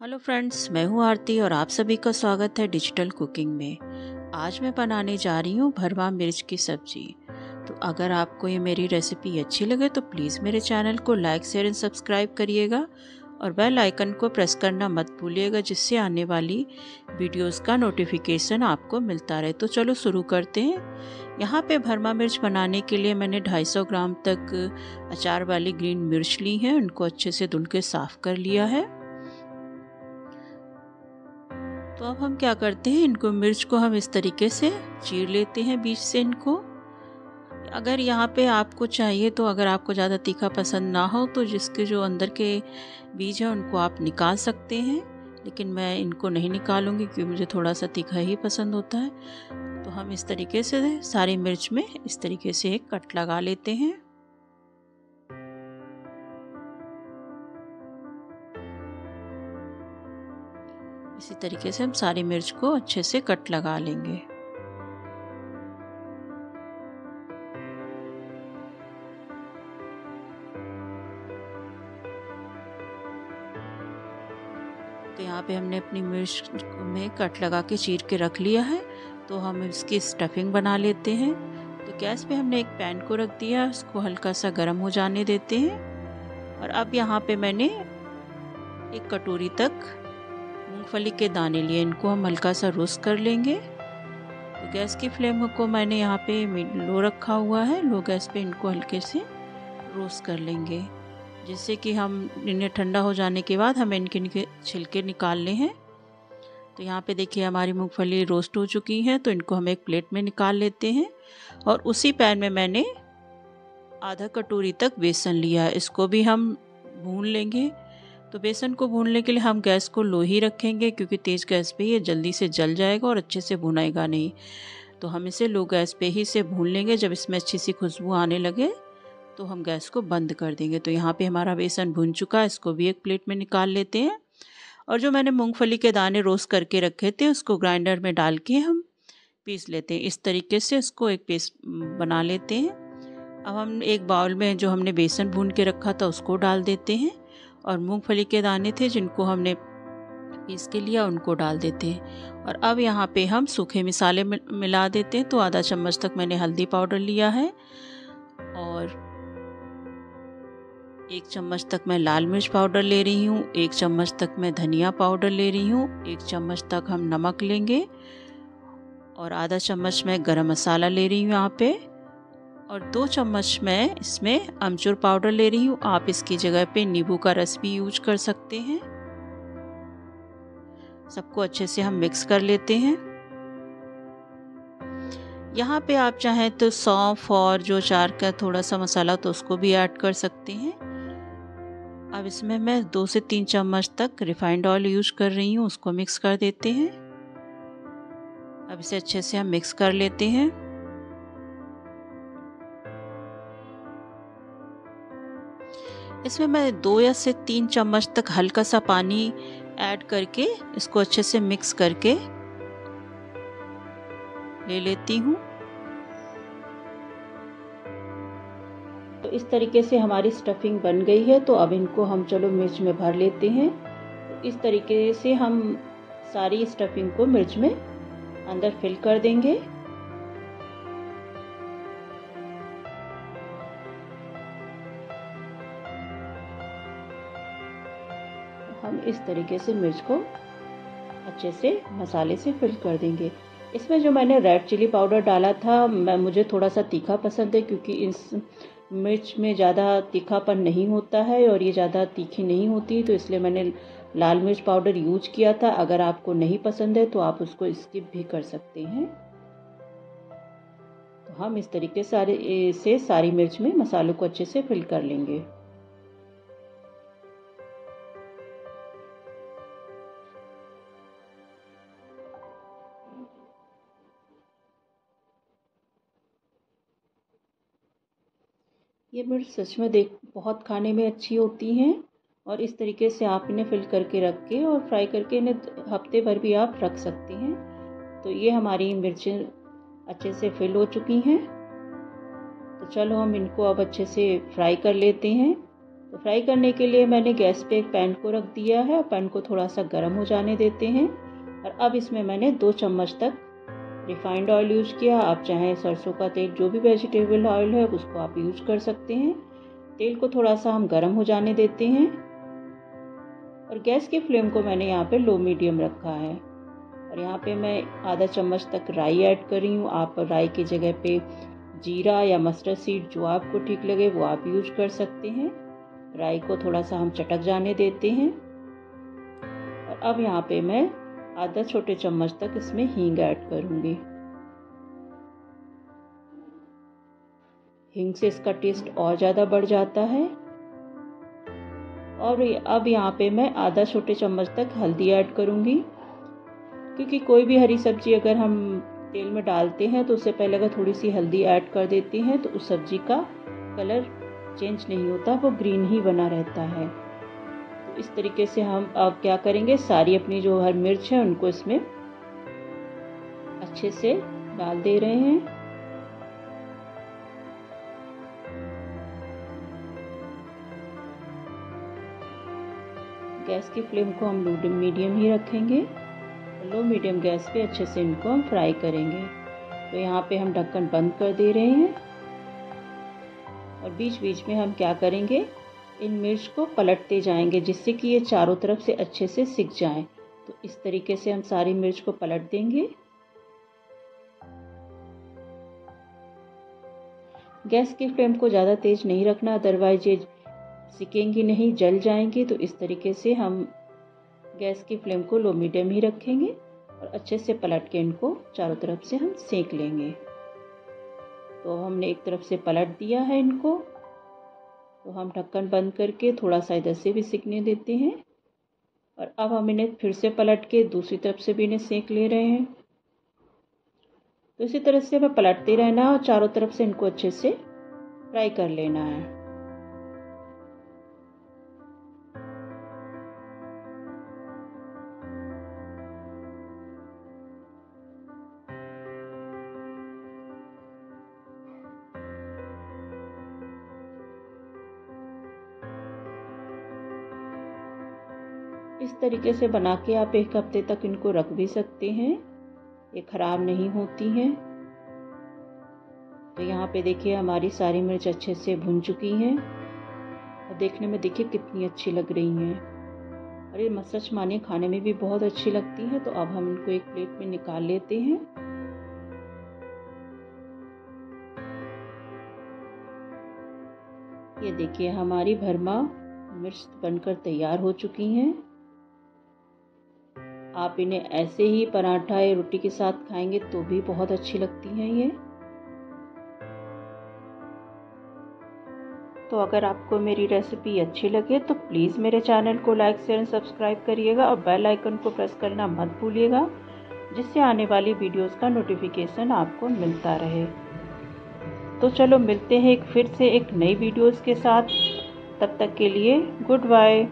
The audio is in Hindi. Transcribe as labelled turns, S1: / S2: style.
S1: हेलो फ्रेंड्स, मैं हूँ आरती और आप सभी का स्वागत है डिजिटल कुकिंग में। आज मैं बनाने जा रही हूँ भरवा मिर्च की सब्ज़ी। तो अगर आपको ये मेरी रेसिपी अच्छी लगे तो प्लीज़ मेरे चैनल को लाइक, शेयर एंड सब्सक्राइब करिएगा और बेल आइकन को प्रेस करना मत भूलिएगा, जिससे आने वाली वीडियोस का नोटिफिकेशन आपको मिलता रहे। तो चलो शुरू करते हैं। यहाँ पे भरमा मिर्च बनाने के लिए मैंने 250 ग्राम तक अचार वाली ग्रीन मिर्च ली है। उनको अच्छे से धुल के साफ़ कर लिया है। तो अब हम क्या करते हैं? इनको मिर्च को हम इस तरीके से चीर लेते हैं बीच से इनको। अगर यहाँ पे आपको चाहिए तो अगर आपको ज़्यादा तीखा पसंद ना हो तो जिसके जो अंदर के बीज हैं उनको आप निकाल सकते हैं। लेकिन मैं इनको नहीं निकालूँगी क्योंकि मुझे थोड़ा सा तीखा ही पसंद होता है। तो हम इस तरीके से सारी मिर्च में इस तरीके से एक कट लगा लेते हैं। इसी तरीके से हम सारी मिर्च को अच्छे से कट लगा लेंगे। तो यहाँ पे हमने अपनी मिर्च में कट लगा के चीर के रख लिया है तो हम इसकी स्टफिंग बना लेते हैं। तो गैस पे हमने एक पैन को रख दिया, उसको हल्का सा गर्म हो जाने देते हैं। और अब यहाँ पे मैंने एक कटोरी तक मूंगफली के दाने लिए इनको हम हल्का सा रोस्ट कर लेंगे। तो गैस की फ्लेम को मैंने यहाँ पे लो रखा हुआ है। लो गैस पे इनको हल्के से रोस्ट कर लेंगे। जिससे कि हम, इन्हें ठंडा हो जाने के बाद हमें इनके इनके छिलके निकालने हैं। तो यहाँ पे देखिए हमारी मूंगफली रोस्ट हो चुकी है। तो इनको हम एक प्लेट में निकाल लेते हैं। और उसी पैन में मैंने आधा कटोरी तक बेसन लिया इसको भी हम भून लेंगे। तो बेसन को भूनने के लिए हम गैस को लो ही रखेंगे, क्योंकि तेज़ गैस पे ये जल्दी से जल जाएगा और अच्छे से भुनाएगा नहीं। तो हम इसे लो गैस पे ही से भून लेंगे, जब इसमें अच्छी सी खुशबू आने लगे तो हम गैस को बंद कर देंगे। तो यहाँ पे हमारा बेसन भुन चुका है, इसको भी एक प्लेट में निकाल लेते हैं। और जो मैंने मूँगफली के दाने रोस्ट करके रखे थे, उसको ग्राइंडर में डाल के हम पीस लेते हैं। इस तरीके से इसको एक पेस्ट बना लेते हैं। अब हम एक बाउल में जो हमने बेसन भून के रखा था, उसको डाल देते हैं। और मूंगफली के दाने थे जिनको हमने पीस के लिया उनको डाल देते हैं। और अब यहाँ पे हम सूखे मिसाले मिला देते हैं। तो आधा चम्मच तक मैंने हल्दी पाउडर लिया है और एक चम्मच तक मैं लाल मिर्च पाउडर ले रही हूँ। एक चम्मच तक मैं धनिया पाउडर ले रही हूँ। एक चम्मच तक हम नमक लेंगे और आधा चम्मच मैं गरम मसाला ले रही हूँ यहाँ पे। और दो चम्मच मैं इसमें अमचूर पाउडर ले रही हूँ। आप इसकी जगह पे नींबू का रस भी यूज़ कर सकते हैं। सबको अच्छे से हम मिक्स कर लेते हैं। यहाँ पे आप चाहें तो सौंफ और जो चार का थोड़ा सा मसाला तो उसको भी ऐड कर सकते हैं। अब इसमें मैं दो से तीन चम्मच तक रिफाइंड ऑयल यूज़ कर रही हूँ, उसको मिक्स कर देते हैं। अब इसे अच्छे से हम मिक्स कर लेते हैं। इसमें मैं दो या से तीन चम्मच तक हल्का सा पानी ऐड करके इसको अच्छे से मिक्स करके ले लेती हूँ। तो इस तरीके से हमारी स्टफिंग बन गई है तो अब इनको हम चलो मिर्च में भर लेते हैं। इस तरीके से हम सारी स्टफिंग को मिर्च में अंदर फिल कर देंगे। इस तरीके से मिर्च को अच्छे से मसाले से फिल कर देंगे। इसमें जो मैंने रेड चिली पाउडर डाला था, मैं, मुझे थोड़ा सा तीखा पसंद है क्योंकि इस मिर्च में ज़्यादा तीखापन नहीं होता है और ये ज़्यादा तीखी नहीं होती तो इसलिए मैंने लाल मिर्च पाउडर यूज़ किया था। अगर आपको नहीं पसंद है तो आप उसको स्किप भी कर सकते हैं। तो हम इस तरीके सारे से सारी मिर्च में मसालों को अच्छे से फिल कर लेंगे। ये मिर्च सच में देख, बहुत खाने में अच्छी होती हैं और इस तरीके से आप इन्हें फिल करके रख के और फ्राई करके इन्हें हफ़्ते भर भी आप रख सकते हैं। तो ये हमारी मिर्चें अच्छे से फिल हो चुकी हैं। तो चलो हम इनको अब अच्छे से फ्राई कर लेते हैं। तो फ्राई करने के लिए मैंने गैस पे एक पैन को रख दिया है पैन को थोड़ा सा गर्म हो जाने देते हैं। और अब इसमें मैंने दो चम्मच तक रिफाइंड ऑयल यूज़ किया। आप चाहें सरसों का तेल, जो भी वेजिटेबल ऑयल है, उसको आप यूज़ कर सकते हैं। तेल को थोड़ा सा हम गर्म हो जाने देते हैं। और गैस की फ्लेम को मैंने यहाँ पे लो मीडियम रखा है। और यहाँ पे मैं आधा चम्मच तक राई ऐड कर रही हूँ। आप राई की जगह पे जीरा या मस्टर्ड सीड जो आपको ठीक लगे, वो आप यूज़ कर सकते हैं। राई को थोड़ा सा हम चटक जाने देते हैं। और अब यहाँ पे मैं आधा छोटे चम्मच तक इसमें हींग ऐड करूँगी। हींग से इसका टेस्ट और ज़्यादा बढ़ जाता है। और अब यहाँ पे मैं आधा छोटे चम्मच तक हल्दी ऐड करूँगी। क्योंकि कोई भी हरी सब्ज़ी अगर हम तेल में डालते हैं तो उससे पहले अगर थोड़ी सी हल्दी ऐड कर देते हैं तो उस सब्ज़ी का कलर चेंज नहीं होता, वो ग्रीन ही बना रहता है। इस तरीके से हम अब क्या करेंगे? सारी अपनी जो हर मिर्च है, उनको इसमें अच्छे से डाल दे रहे हैं। गैस की फ्लेम को हम मीडियम ही रखेंगे। लो मीडियम गैस पे अच्छे से इनको हम फ्राई करेंगे। तो यहाँ पे हम ढक्कन बंद कर दे रहे हैं। और बीच बीच में हम क्या करेंगे? इन मिर्च को पलटते जाएँगे जिससे कि ये चारों तरफ़ से अच्छे से सिक जाए। तो इस तरीके से हम सारी मिर्च को पलट देंगे। गैस की फ्लेम को ज़्यादा तेज़ नहीं रखना अदरवाइज़ ये सिकेंगी नहीं, जल जाएँगी। तो इस तरीके से हम गैस की फ्लेम को लो मीडियम ही रखेंगे और अच्छे से पलट के इनको चारों तरफ़ से हम सेक लेंगे। तो हमने एक तरफ़ से पलट दिया है इनको। तो हम ढक्कन बंद करके थोड़ा सा इधर से भी सीखने देते हैं। और अब हम इन्हें फिर से पलट के दूसरी तरफ़ से भी इन्हें सेक ले रहे हैं। तो इसी तरह से हमें पलटते रहना है और चारों तरफ़ से इनको अच्छे से फ्राई कर लेना है। इस तरीके से बना के आप एक हफ़्ते तक इनको रख भी सकते हैं। ये ख़राब नहीं होती हैं। तो यहाँ पे देखिए, हमारी सारी मिर्च अच्छे से भुन चुकी हैं। और देखने में देखिए, कितनी अच्छी लग रही हैं। और ये सच माने खाने में भी बहुत अच्छी लगती है। तो अब हम इनको एक प्लेट में निकाल लेते हैं। ये देखिए, हमारी भरमा मिर्च बनकर तैयार हो चुकी हैं। आप इन्हें ऐसे ही पराठा या रोटी के साथ खाएँगे तो भी बहुत अच्छी लगती हैं ये। तो अगर आपको मेरी रेसिपी अच्छी लगे तो प्लीज़ मेरे चैनल को लाइक शेयर एंड सब्सक्राइब करिएगा और बेल आइकन को प्रेस करना मत भूलिएगा, जिससे आने वाली वीडियोस का नोटिफिकेशन आपको मिलता रहे। तो चलो मिलते हैं एक फिर से एक नई वीडियोस के साथ। तब तक के लिए गुड बाय